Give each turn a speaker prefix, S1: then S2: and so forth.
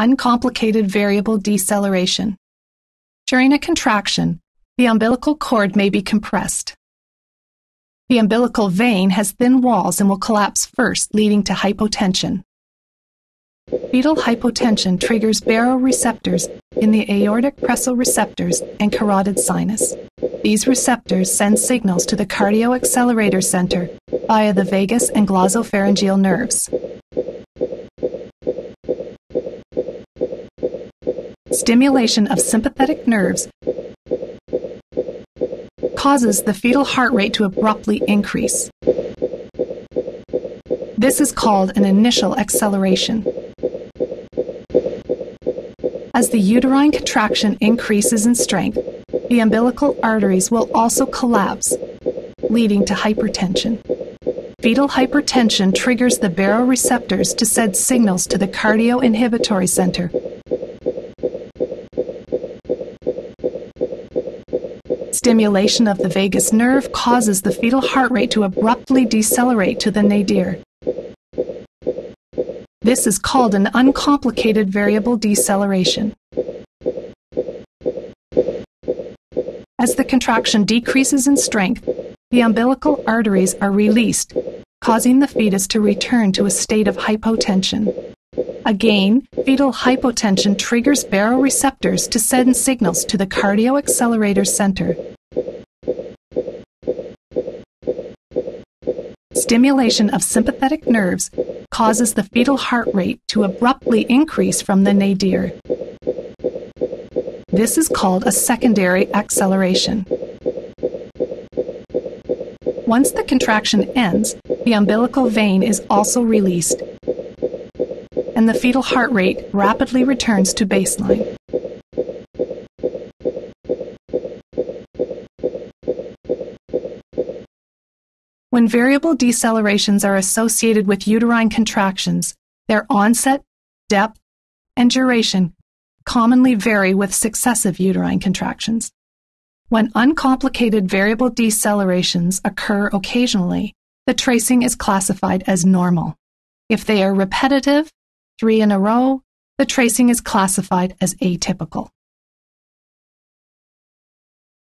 S1: uncomplicated variable deceleration. During a contraction, the umbilical cord may be compressed. The umbilical vein has thin walls and will collapse first, leading to hypotension. Fetal hypotension triggers baroreceptors in the aortic receptors and carotid sinus. These receptors send signals to the cardioaccelerator center via the vagus and glossopharyngeal nerves. Stimulation of sympathetic nerves causes the fetal heart rate to abruptly increase. This is called an initial acceleration. As the uterine contraction increases in strength, the umbilical arteries will also collapse, leading to hypertension. Fetal hypertension triggers the baroreceptors to send signals to the cardioinhibitory center. Stimulation of the vagus nerve causes the fetal heart rate to abruptly decelerate to the nadir. This is called an uncomplicated variable deceleration. As the contraction decreases in strength, the umbilical arteries are released, causing the fetus to return to a state of hypotension. Again, fetal hypotension triggers baroreceptors to send signals to the cardioaccelerator center. Stimulation of sympathetic nerves causes the fetal heart rate to abruptly increase from the nadir. This is called a secondary acceleration. Once the contraction ends, the umbilical vein is also released, and the fetal heart rate rapidly returns to baseline. When variable decelerations are associated with uterine contractions, their onset, depth, and duration commonly vary with successive uterine contractions. When uncomplicated variable decelerations occur occasionally, the tracing is classified as normal. If they are repetitive, three in a row, the tracing is classified as atypical.